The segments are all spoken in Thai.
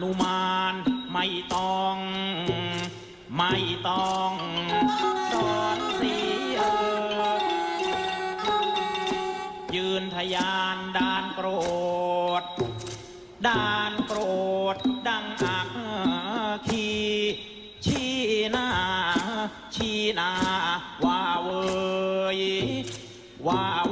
นุมานไม่ต้อง ไม่ต้องสอนสีเออยืนทะยานด่านโกรธด่านโกรธดังอักขีชี้หน้า ชี้หน้าว่าเวยว่าเว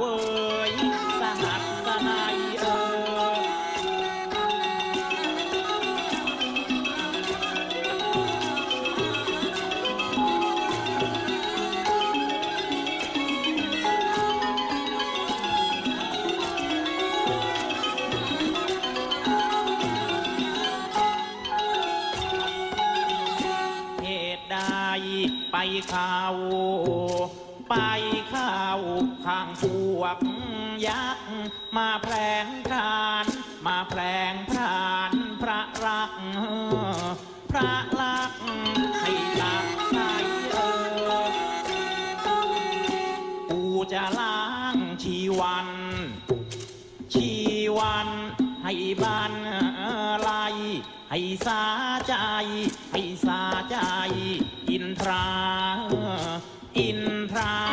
ไปข้าว ไปข้าวข้างพวกยักษ์มาแผลงพราน มาแผลงพรานพระรัก พระลักให้ตับใสเออกูจะล้างชีวัน ชีวัน ให้บ้านไลยให้สาใจ ให้สาใจ อินทรา อินทรา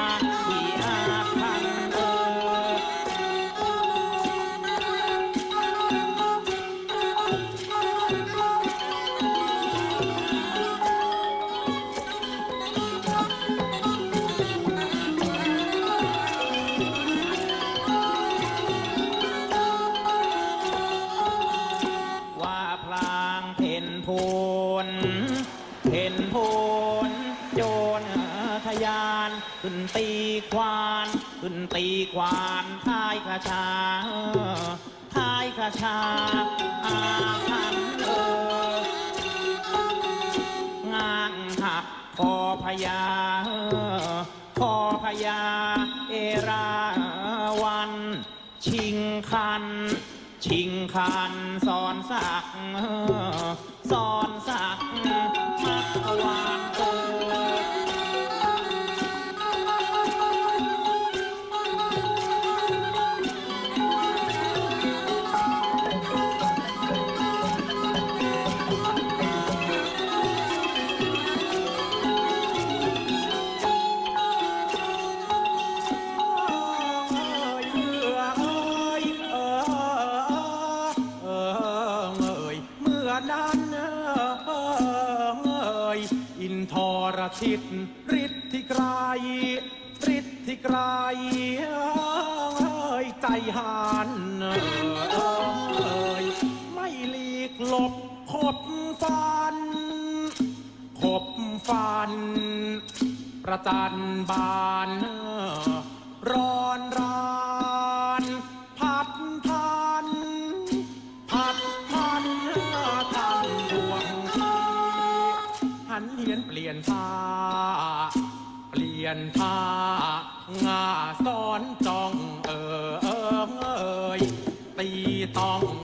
ทยาน ขึ้นตีควาน ขึ้นตีควานท้ายขชาท้ายขชา อาคันเอองางหักคอพญาคอพญาเอราวัน ชิงคัน ชิงคันสอนสักสอนสักมักวา อินทรชิตฤทธิกรายฤทธิกรเอ้ยใจหานเอ้ยไม่หลีกหลบขบฟัน ขบฟัน ประจันบาน เหียนเปลี่ยนท่า เปลี่ยนท่างาซ้อนจองเออเออเอยตีต้อง